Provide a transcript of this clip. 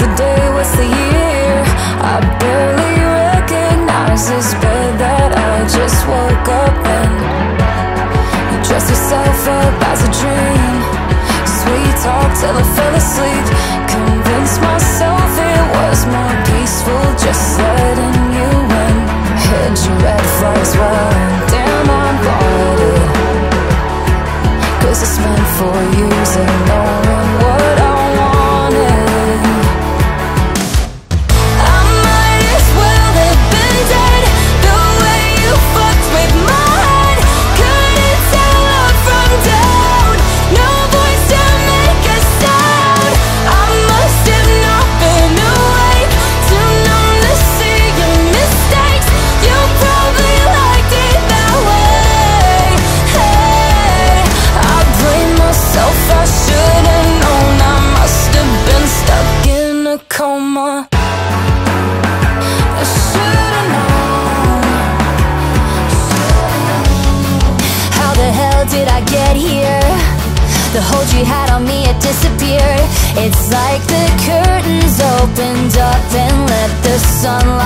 the day, what's the year? I barely recognize this bed that I just woke up in. You dress yourself up as a dream. Sweet talk till I fell asleep. Convince myself it was more peaceful just letting you in. Hid your red flags well, damn I bought it Cause it's meant for you did I get here? The hold you had on me, it disappeared It's like the curtains opened up and let the sunlight